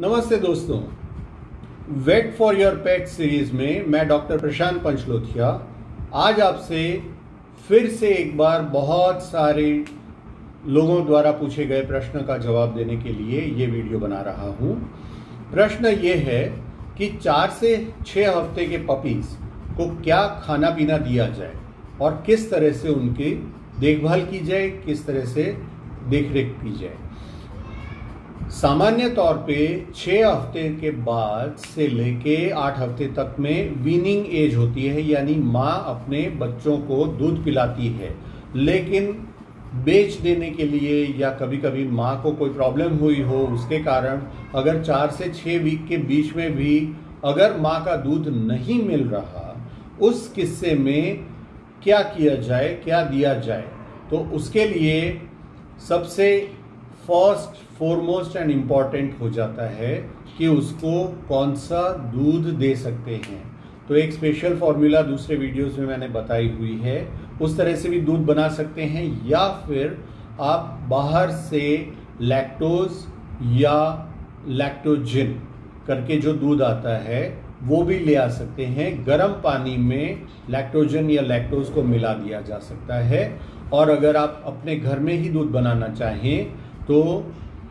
नमस्ते दोस्तों। Wait for your pet series में मैं डॉक्टर प्रशांत पंचलोथिया, आज आपसे फिर से एक बार बहुत सारे लोगों द्वारा पूछे गए प्रश्न का जवाब देने के लिए ये वीडियो बना रहा हूँ। प्रश्न ये है कि चार से छः हफ़्ते के पपीज को क्या खाना पीना दिया जाए और किस तरह से उनकी देखभाल की जाए, किस तरह से देखरेख की जाए। सामान्य तौर पे छः हफ़्ते के बाद से लेके आठ हफ़्ते तक में वीनिंग एज होती है, यानी माँ अपने बच्चों को दूध पिलाती है। लेकिन बेच देने के लिए या कभी कभी माँ को कोई प्रॉब्लम हुई हो, उसके कारण अगर चार से छः वीक के बीच में भी अगर माँ का दूध नहीं मिल रहा, उस किस्से में क्या किया जाए, क्या दिया जाए? तो उसके लिए सबसे फ़र्स्ट फॉरमोस्ट एंड इंपॉर्टेंट हो जाता है कि उसको कौन सा दूध दे सकते हैं। तो एक स्पेशल फॉर्मूला दूसरे वीडियोस में मैंने बताई हुई है। उस तरह से भी दूध बना सकते हैं या फिर आप बाहर से लैक्टोज या लैक्टोजिन करके जो दूध आता है, वो भी ले आ सकते हैं। गर्म पानी में लैक्टोजन या लैक्टोज को मिला दिया जा सकता है। और अगर आप अपने घर में ही दूध बनाना चाहें तो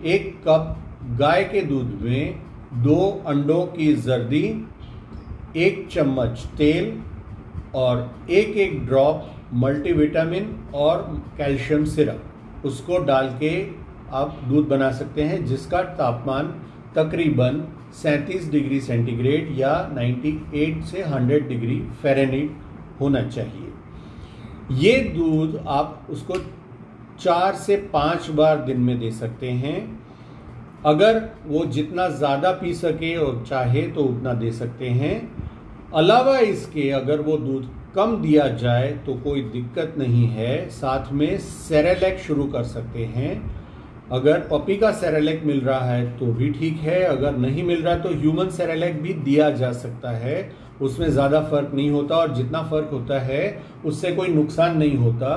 एक कप गाय के दूध में दो अंडों की जर्दी, एक चम्मच तेल और एक एक ड्रॉप मल्टीविटामिन और कैल्शियम सिरप। उसको डाल के आप दूध बना सकते हैं, जिसका तापमान तकरीबन 37 डिग्री सेंटीग्रेड या 98 से 100 डिग्री फेरेनिट होना चाहिए। ये दूध आप उसको चार से पाँच बार दिन में दे सकते हैं। अगर वो जितना ज़्यादा पी सके और चाहे तो उतना दे सकते हैं। अलावा इसके अगर वो दूध कम दिया जाए तो कोई दिक्कत नहीं है। साथ में सेरेलेक शुरू कर सकते हैं। अगर पपी का सेरेलेक मिल रहा है तो भी ठीक है। अगर नहीं मिल रहा तो ह्यूमन सेरेलेक भी दिया जा सकता है। उसमें ज़्यादा फ़र्क नहीं होता और जितना फ़र्क होता है, उससे कोई नुकसान नहीं होता।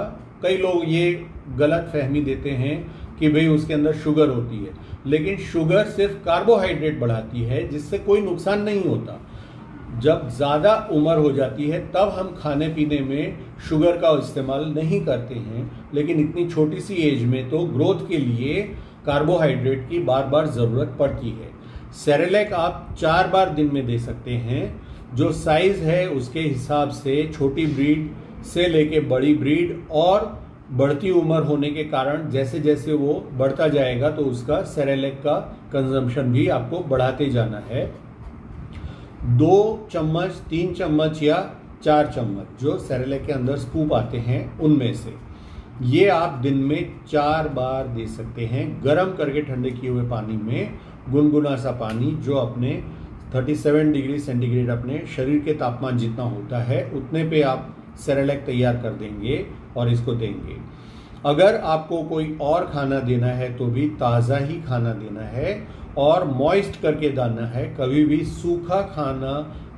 कई लोग ये गलत फहमी देते हैं कि भाई उसके अंदर शुगर होती है। लेकिन शुगर सिर्फ़ कार्बोहाइड्रेट बढ़ाती है, जिससे कोई नुकसान नहीं होता। जब ज़्यादा उम्र हो जाती है, तब हम खाने पीने में शुगर का इस्तेमाल नहीं करते हैं। लेकिन इतनी छोटी सी एज में तो ग्रोथ के लिए कार्बोहाइड्रेट की बार बार ज़रूरत पड़ती है। सेरेलेक आप चार बार दिन में दे सकते हैं। जो साइज़ है, उसके हिसाब से छोटी ब्रीड से लेके बड़ी ब्रीड और बढ़ती उम्र होने के कारण जैसे जैसे वो बढ़ता जाएगा तो उसका सेरेलेक का कंजम्पशन भी आपको बढ़ाते जाना है। दो चम्मच, तीन चम्मच या चार चम्मच जो सेरेलेक के अंदर स्कूप आते हैं, उनमें से। ये आप दिन में चार बार दे सकते हैं। गर्म करके ठंडे किए हुए पानी में गुनगुना सा पानी जो अपने 37 डिग्री सेंटीग्रेड अपने शरीर के तापमान जितना होता है, उतने पे आप सेरेलेक तैयार कर देंगे और इसको देंगे। अगर आपको कोई और खाना देना है तो भी ताज़ा ही खाना देना है और मॉइस्ट करके दाना है, कभी भी सूखा खाना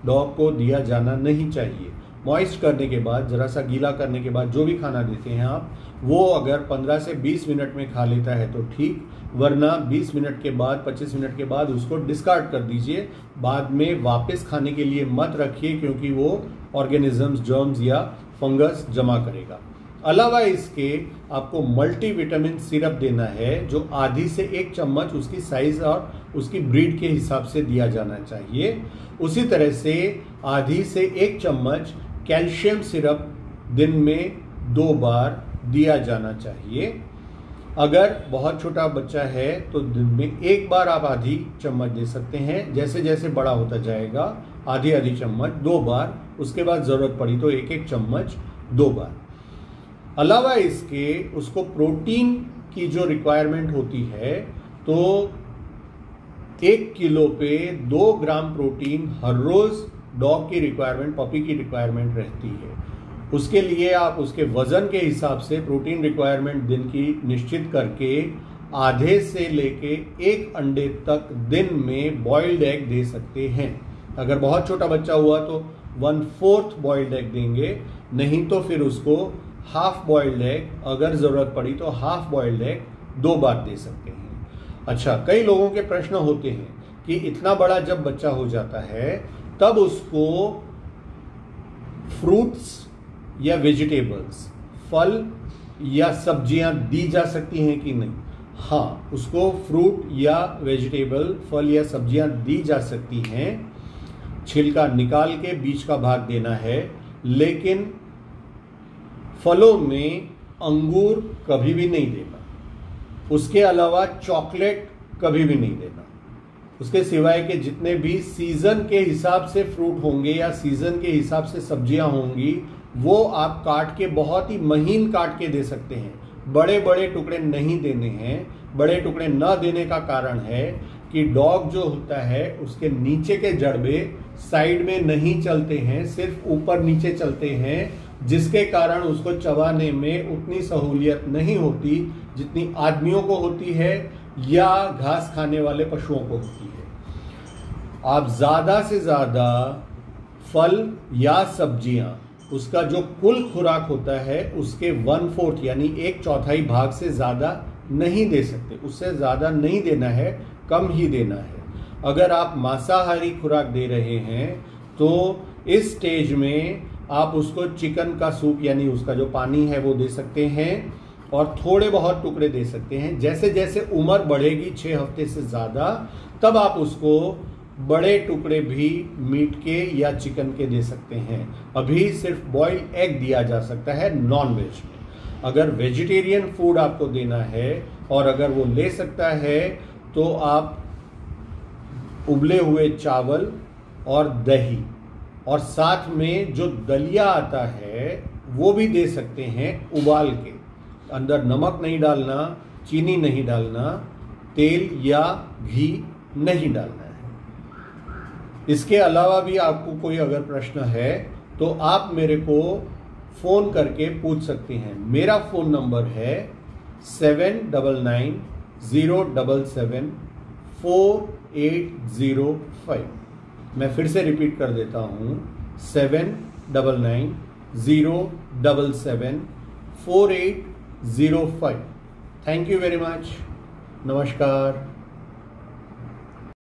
डॉग को दिया जाना नहीं चाहिए। मॉइस्ट करने के बाद, ज़रा सा गीला करने के बाद जो भी खाना देते हैं आप, वो अगर 15 से 20 मिनट में खा लेता है तो ठीक। वरना 20 मिनट के बाद 25 मिनट के बाद उसको डिस्कार्ड कर दीजिए। बाद में वापस खाने के लिए मत रखिए क्योंकि वो ऑर्गेनिजम्स जर्म्स या फंगस जमा करेगा। अलावा इसके आपको मल्टीविटामिन सिरप देना है, जो आधी से एक चम्मच उसकी साइज़ और उसकी ब्रीड के हिसाब से दिया जाना चाहिए। उसी तरह से आधी से एक चम्मच कैल्शियम सिरप दिन में दो बार दिया जाना चाहिए। अगर बहुत छोटा बच्चा है तो दिन में एक बार आप आधी चम्मच दे सकते हैं। जैसे जैसे बड़ा होता जाएगा, आधी आधी चम्मच, दो बार। उसके बाद ज़रूरत पड़ी तो एक एक चम्मच, दो बार। अलावा इसके, उसको प्रोटीन की जो रिक्वायरमेंट होती है तो एक किलो पे दो ग्राम प्रोटीन हर रोज़ डॉग की रिक्वायरमेंट पपी की रिक्वायरमेंट रहती है। उसके लिए आप उसके वज़न के हिसाब से प्रोटीन रिक्वायरमेंट दिन की निश्चित करके आधे से लेके एक अंडे तक दिन में बॉइल्ड एग दे सकते हैं। अगर बहुत छोटा बच्चा हुआ तो वन फोर्थ बॉइल्ड एग देंगे, नहीं तो फिर उसको हाफ़ बॉइल्ड एग अगर ज़रूरत पड़ी तो हाफ़ बॉइल्ड एग दो बार दे सकते हैं। अच्छा कई लोगों के प्रश्न होते हैं कि इतना बड़ा जब बच्चा हो जाता है, तब उसको फ्रूट्स या वेजिटेबल्स, फल या सब्ज़ियाँ दी जा सकती हैं कि नहीं? हाँ उसको फ्रूट या वेजिटेबल, फल या सब्ज़ियाँ दी जा सकती हैं। छिलका निकाल के बीच का भाग देना है, लेकिन फलों में अंगूर कभी भी नहीं देना। उसके अलावा चॉकलेट कभी भी नहीं देना। उसके सिवाय के जितने भी सीज़न के हिसाब से फ्रूट होंगे या सीज़न के हिसाब से सब्ज़ियाँ होंगी वो आप काट के बहुत ही महीन काट के दे सकते हैं। बड़े बड़े टुकड़े नहीं देने हैं। बड़े टुकड़े न देने का कारण है कि डॉग जो होता है, उसके नीचे के जड़बे साइड में नहीं चलते हैं, सिर्फ़ ऊपर नीचे चलते हैं, जिसके कारण उसको चबाने में उतनी सहूलियत नहीं होती जितनी आदमियों को होती है या घास खाने वाले पशुओं को होती है। आप ज़्यादा से ज़्यादा फल या सब्ज़ियाँ उसका जो कुल खुराक होता है, उसके वन फोर्थ यानी एक चौथाई भाग से ज़्यादा नहीं दे सकते। उससे ज़्यादा नहीं देना है, कम ही देना है। अगर आप मांसाहारी खुराक दे रहे हैं तो इस स्टेज में आप उसको चिकन का सूप यानी उसका जो पानी है, वो दे सकते हैं और थोड़े बहुत टुकड़े दे सकते हैं। जैसे जैसे उम्र बढ़ेगी छः हफ़्ते से ज़्यादा, तब आप उसको बड़े टुकड़े भी मीट के या चिकन के दे सकते हैं। अभी सिर्फ़ बॉयल एग दिया जा सकता है नॉन वेज में। अगर वेजिटेरियन फ़ूड आपको देना है और अगर वो ले सकता है तो आप उबले हुए चावल और दही और साथ में जो दलिया आता है, वो भी दे सकते हैं उबाल के। अंदर नमक नहीं डालना, चीनी नहीं डालना, तेल या घी नहीं डालना। इसके अलावा भी आपको कोई अगर प्रश्न है तो आप मेरे को फ़ोन करके पूछ सकते हैं। मेरा फ़ोन नंबर है seven double nine zero double seven four eight zero five. मैं फिर से रिपीट कर देता हूँ। Seven double nine zero double seven four eight zero five. Thank you very much. नमस्कार।